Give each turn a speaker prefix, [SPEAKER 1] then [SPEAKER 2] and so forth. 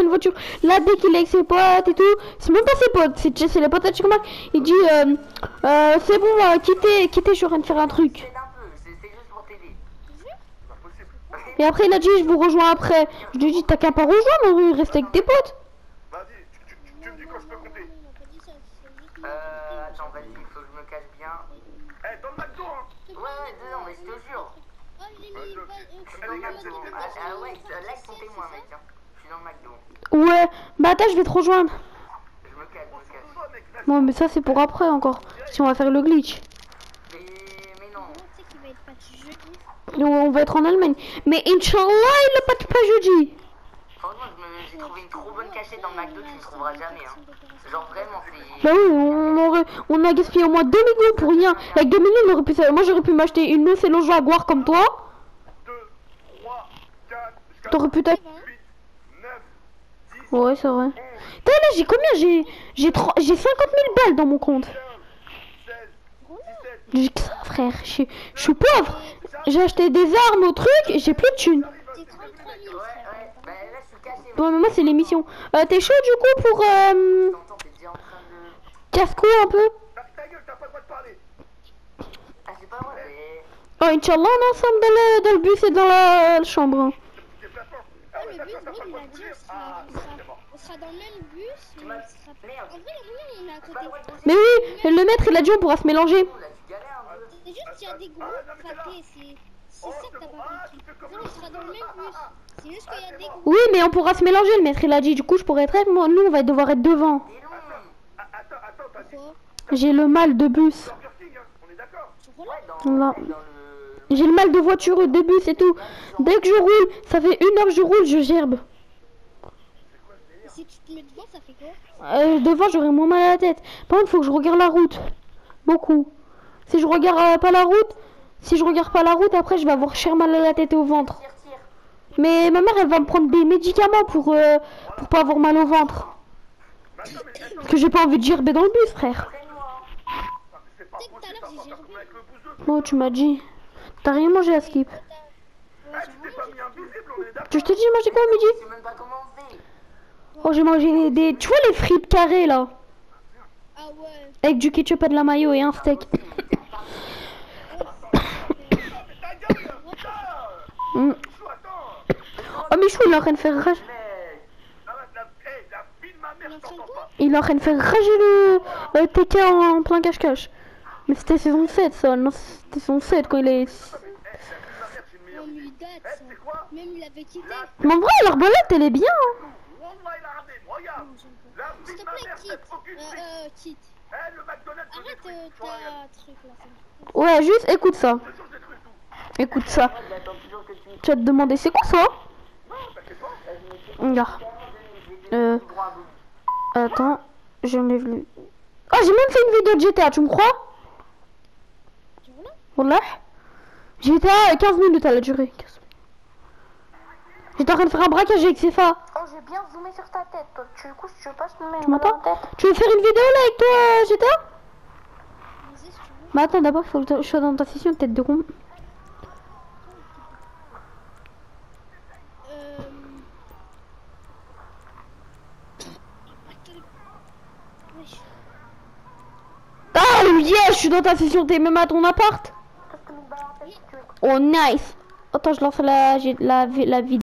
[SPEAKER 1] une voiture. Là, dès qu'il est avec ses potes et tout, c'est même pas ses potes, c'est c'est les potes à Chicomac. Il dit, euh, euh, c'est bon, euh, quittez, quittez, je suis en train de faire un truc. Et après, il a dit, je vous rejoins après. Je lui ai dit, t'as qu'à pas rejoindre, reste avec tes potes.
[SPEAKER 2] Vas-y, tu, tu, tu, me dis quand je peux compter.
[SPEAKER 3] Euh, attends, vas-y, il faut que je me cache bien.
[SPEAKER 2] Eh, dans le McDo, hein.
[SPEAKER 3] Ouais, ouais, non, mais je te jure.
[SPEAKER 4] Oh, j'ai mis.
[SPEAKER 2] ok.
[SPEAKER 4] pas- euh,
[SPEAKER 3] Je suis
[SPEAKER 4] tu
[SPEAKER 3] dans le
[SPEAKER 4] peux
[SPEAKER 3] McDo.
[SPEAKER 4] mettre
[SPEAKER 3] Ah, ah ouais,
[SPEAKER 4] potentielles,
[SPEAKER 3] comptez-moi,
[SPEAKER 4] c'est
[SPEAKER 3] mec. hein. Je suis dans le McDo.
[SPEAKER 1] Ouais, bah attends, je vais te rejoindre. Bon, mais ça, c'est pour après encore. Si on va faire le glitch.
[SPEAKER 3] Mais, mais non.
[SPEAKER 4] Tu sais qu'il va être pas jeudi.
[SPEAKER 1] Nous, on va être en Allemagne. Mais Inch'Allah, il ne pas pas jeudi.
[SPEAKER 3] Franchement, j'ai trouvé une trop bonne cachette dans le McDo, tu ne trouveras jamais. Hein. Genre vraiment, c'est.
[SPEAKER 1] Bah oui, on, aurait, on a gaspillé au moins 2 millions pour rien. Avec 2 millions, on aurait pu, moi j'aurais pu m'acheter une Nocelo Jaguar comme toi.
[SPEAKER 2] 2, 3, 4, jusqu'à
[SPEAKER 1] T'aurais pu t'acheter.
[SPEAKER 2] 8, 9, 10,
[SPEAKER 1] Ouais, c'est vrai. Putain, là, j'ai combien J'ai j'ai tro- j'ai 50 000 balles dans mon compte.
[SPEAKER 2] 15, 16, 17,
[SPEAKER 1] J'ai que ça, frère. Je suis- pauvre. J'ai acheté des armes au truc et j'ai plus de thunes.
[SPEAKER 4] T'es 33 000.
[SPEAKER 3] Ouais, ouais, là, je suis caché.
[SPEAKER 1] Bon, mais moi, c'est l'émission. Euh, T'es chaud du coup pour euh, casse-cou un peu? Oh, Inch'Allah, on est ensemble dans le, dans le bus et dans la, la chambre. hein.
[SPEAKER 2] Déplacement. Ah
[SPEAKER 4] Ouais,
[SPEAKER 2] ouais,
[SPEAKER 4] le
[SPEAKER 2] d'accord,
[SPEAKER 4] bus,
[SPEAKER 2] t'as
[SPEAKER 4] oui,
[SPEAKER 2] pas le
[SPEAKER 4] il
[SPEAKER 2] droit
[SPEAKER 4] a
[SPEAKER 2] de
[SPEAKER 4] dit
[SPEAKER 2] bouger.
[SPEAKER 4] on sera,
[SPEAKER 2] Ah,
[SPEAKER 4] on,
[SPEAKER 2] c'est
[SPEAKER 4] sera,
[SPEAKER 2] bon.
[SPEAKER 4] on sera dans le même bus, mais on
[SPEAKER 3] m'as-
[SPEAKER 4] sera pas.
[SPEAKER 3] Merde.
[SPEAKER 4] En vrai, le moment on est à
[SPEAKER 3] Pas le droit
[SPEAKER 4] côté.
[SPEAKER 3] de bouger.
[SPEAKER 1] Mais oui, le maître, il a dit on pourra se mélanger.
[SPEAKER 4] C'est juste qu'il y a des
[SPEAKER 2] Ah, non,
[SPEAKER 4] groupes
[SPEAKER 2] mais t'es là.
[SPEAKER 4] frappés, c'est c'est ça que
[SPEAKER 2] c'est
[SPEAKER 4] t'as
[SPEAKER 2] bon.
[SPEAKER 4] pas compris.
[SPEAKER 2] tu fais comme
[SPEAKER 4] Non,
[SPEAKER 2] le
[SPEAKER 4] on sera dans le même bus. C'est juste qu'il y a des groupes.
[SPEAKER 1] Oui, mais on pourra se mélanger, le maître, il a dit. Du coup, je pourrais être avec moi. Nous, on va devoir être devant.
[SPEAKER 2] Ah,
[SPEAKER 1] J'ai le mal de bus.
[SPEAKER 2] On est d'accord
[SPEAKER 1] Non. J'ai le mal de voiture, de bus et tout. Dès que je roule, ça fait une heure que je roule, je gerbe.
[SPEAKER 4] Si tu te mets devant, ça fait quoi
[SPEAKER 1] Euh, devant, j'aurais moins mal à la tête. Par contre, faut que je regarde la route. Beaucoup. Si je regarde euh, pas la route, si je regarde pas la route, après, je vais avoir cher mal à la tête et au ventre. Mais ma mère, elle va me prendre des médicaments pour, euh, pour pas avoir mal au ventre. Parce que j'ai pas envie de gerber dans le bus, frère.
[SPEAKER 2] C'est bouseux.
[SPEAKER 1] Bon, tu m'as dit. T'as rien mangé à skip.
[SPEAKER 2] Tu pas mis invisible, est d'accord
[SPEAKER 1] je t'ai dit, j'ai mangé quoi au midi. Oh, j'ai mangé des. Tu vois les frites carrées là. Avec du ketchup et de la mayo et un steak.
[SPEAKER 2] Ah
[SPEAKER 1] Mm.
[SPEAKER 2] Attends
[SPEAKER 1] Oh, Michou, il est en train de faire rage.
[SPEAKER 3] Mais.
[SPEAKER 2] La, hey, la fille de ma mère, je t'entends pas
[SPEAKER 1] Il est en train de faire rager le euh, TK en, plein cache-cache. Mais c'était saison 7 ça, non c'était saison 7 quand il est...
[SPEAKER 4] Date. Ça. Même il avait quitté.
[SPEAKER 1] Mais en vrai l'arbalète elle est bien hein.
[SPEAKER 4] S'il te plaît, quitte. Euh, euh, quitte.
[SPEAKER 2] Je
[SPEAKER 4] Arrête euh,
[SPEAKER 2] Je
[SPEAKER 4] ta truc là.
[SPEAKER 1] Ouais juste écoute ça.
[SPEAKER 2] Je je
[SPEAKER 1] Écoute ça.
[SPEAKER 3] Tu
[SPEAKER 1] vas te demander c'est quoi ça
[SPEAKER 2] pas
[SPEAKER 1] Regarde. Euh, attends, j'en ai vu. Oh j'ai même fait une vidéo de GTA, tu me crois? Wallah GTA euh, 15 minutes elle a duré. 15 minutes. J'étais en train de faire un braquage avec Cefa.
[SPEAKER 5] Oh, j'ai bien zoomé sur ta tête, toi. Tu, du coup, si tu veux pas se mettre
[SPEAKER 1] Tu m'entends Tu veux faire une vidéo là avec toi GTA
[SPEAKER 4] si.
[SPEAKER 1] Mais attends d'abord faut que je sois dans ta session tête de rond.
[SPEAKER 4] Euh...
[SPEAKER 1] Ah yes, je suis dans ta session, t'es même à ton appart. Oh nice. Attends, je lance la, la, la vidéo.